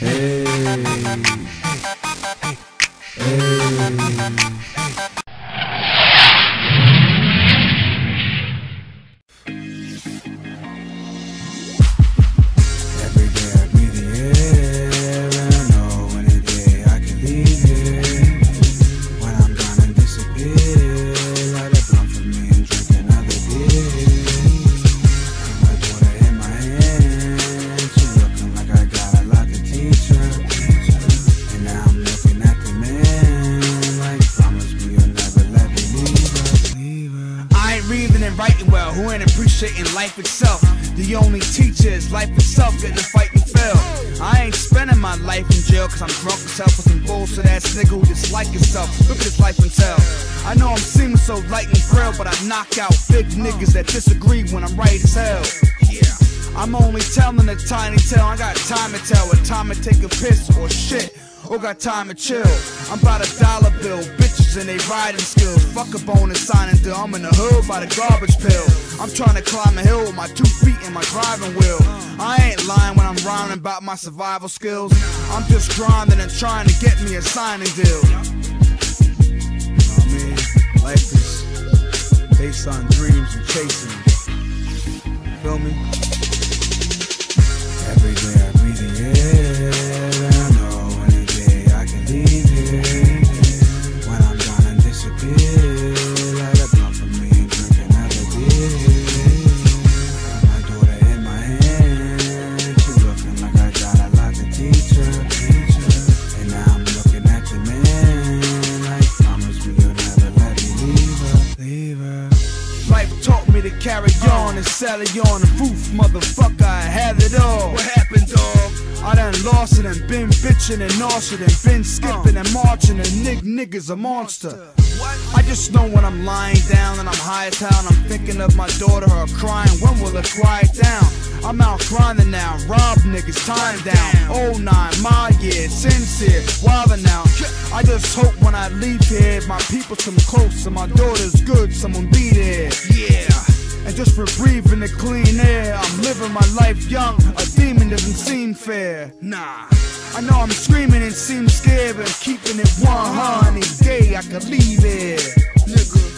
Hey. Hey. Every appreciating life itself? The only teacher is life itself, getting to fight and fail. I ain't spending my life in jail, cause I'm drunk hell for some bullshit ass nigga who dislike himself. Look at his life and tell. I know I'm seeming so light and frail, but I knock out big niggas that disagree when I'm right as hell. Yeah. I'm only telling a tiny tale, I got time to tell, what time to take a piss or shit. Or got time to chill. I'm about a dollar bill, and they riding skills. Fuck a bonus signing deal. I'm in the hood by the garbage pill. I'm trying to climb a hill with my two feet and my driving wheel. I ain't lying when I'm rhyming about my survival skills. I'm just grinding and trying to get me a signing deal. I mean? Life is based on dreams and chasing. Feel me? Every day I breathe to carry on and sell it on the roof, motherfucker. I had it all. What happened, dog? I done lost it and been bitching and nauseous and been skipping and marching and nig niggas a monster. I just know when I'm lying down and I'm high as hell and I'm thinking of my daughter, her crying. When will it quiet down? I'm out grinding now, rob niggas, time down. Oh nine, my year, sincere, wilder now. I just hope when I leave here, my people come close and my daughter's good, someone be there. Yeah. And just for breathing the clean air, I'm living my life young. A demon doesn't seem fair. Nah. I know I'm screaming and seem scared, but keeping it 100 any day I could leave here. Nigga.